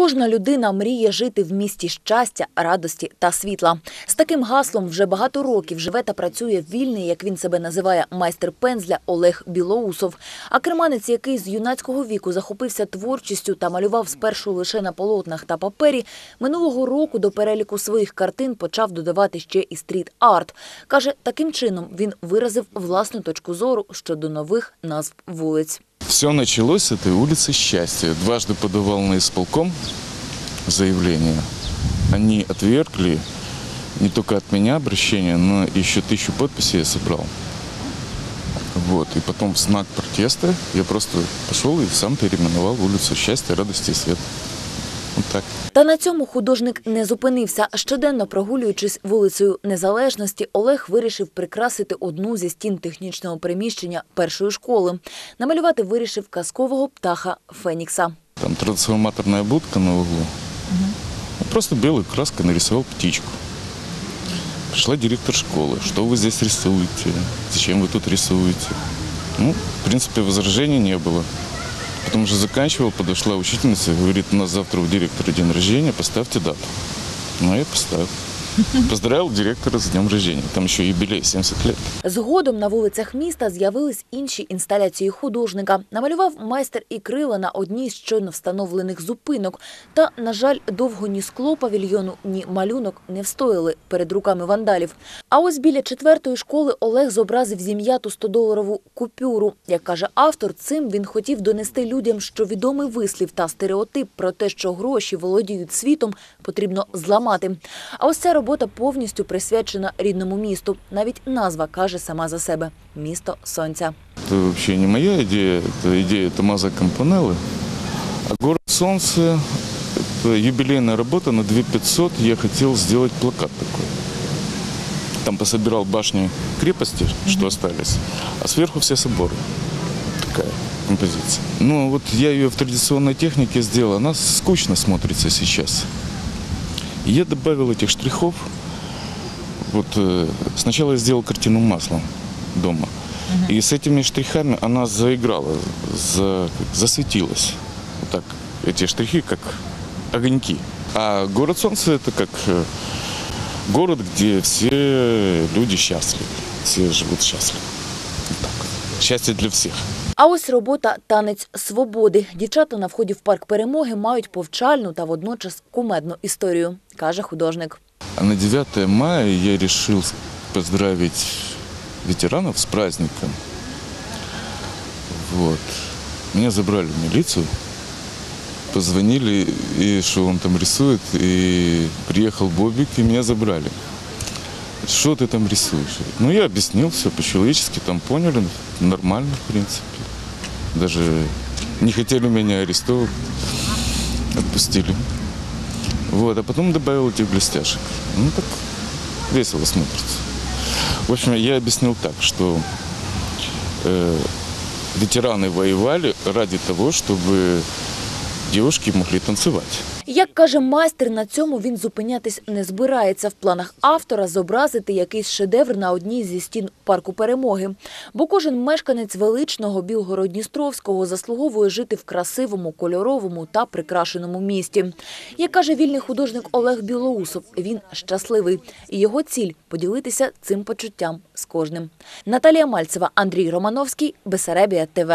Кожна людина мріє жити в місті щастя, радості та світла. З таким гаслом вже багато років живе та працює вільний, як він себе називає, майстер пензля Олег Білоусов. А керманець, який з юнацького віку захопився творчістю та малював спершу лише на полотнах та папері, минулого року до переліку своїх картин почав додавати ще і стріт-арт. Каже, таким чином він виразив власну точку зору щодо нових назв вулиць. Все началось с этой улицы Счастья. Дважды подавал на исполком заявление. Они отвергли не только от меня обращение, но еще тысячу подписей я собрал. Вот. И потом в знак протеста я просто пошел и сам переименовал улицу Счастья, Радости и Света. Вот так. Та на цьому художник не зупинився. Щоденно прогулюючись вулицею Незалежності, Олег вирішив прикрасити одну зі стін технічного приміщення першої школи. Намалювати вирішив казкового птаха Фенікса. Там трансформаторная будка на углу. Я Просто белой краской нарисовал птичку. Пришла директор школы. Что вы здесь рисуете? Зачем вы тут рисуете? Ну, в принципе, возражений не было. Потом уже заканчивал, подошла учительница и говорит, у нас завтра у директора день рождения, поставьте дату. Ну, я поставил. Поздравил директора с днем рождения. Там еще юбилей, 70 лет. Згодом на вулицях міста з'явились інші інсталяції художника. Намалював майстер і крила на одній з щойно встановлених зупинок. Та, на жаль, довго ні скло павільйону, ні малюнок не встояли перед руками вандалів. А ось біля четвертої школи Олег зобразив зім'яту 100-доларову купюру. Як каже автор, цим він хотів донести людям, що відомий вислів та стереотип про те, що гроші володіють світом, потрібно зламати. А ось ця робота повністю присвячена рідному місту. Навіть назва каже сама за себе місто сонця. Это вообще не моя идея, это идея Томазо Кампанеллы. А «Город солнца» – это юбилейная работа на 2500. Я хотел сделать плакат такой. Там пособирал башни крепости, что остались, а сверху все соборы. Такая композиция. Ну вот я ее в традиционной технике сделал, она скучно смотрится сейчас. И я добавил этих штрихов. Вот э, сначала я сделал картину маслом дома. И с этими штрихами она заиграла, за- засветилась. Вот так, эти штрихи как огоньки. А город солнца это как э, город, где все люди счастливы. Все живут счастливо. Вот так. Счастье для всех. А ось робота Танець свободи. Дівчата на вході в парк перемоги мають повчальну та водночас кумедну історію, каже художник. На 9 мая я решил поздравить ветеранов с праздником. Вот. Меня забрали в милицию, позвонили, и что он там рисует, и приехал Бобик, и меня забрали. Что ты там рисуешь? Ну, я объяснил все по-человечески, там поняли, нормально, в принципе. Даже не хотели меня арестовывать, отпустили. Вот, а потом добавил этих блестяшек. Ну так весело смотрится. В общем, я объяснил так, что э, ветераны воевали ради того, чтобы девушки могли танцевать. Як каже майстер, на цьому він зупинятись не збирається. В планах автора зобразити якийсь шедевр на одній зі стін парку перемоги. Бо кожен мешканець величного Білгород-Дністровського заслуговує жити в красивому, кольоровому та прикрашеному місті. Як каже вільний художник Олег Білоусов, він щасливий. І його ціль поділитися цим почуттям з кожним. Наталія Мальцева, Андрій Романовський, Бесаребія ТВ.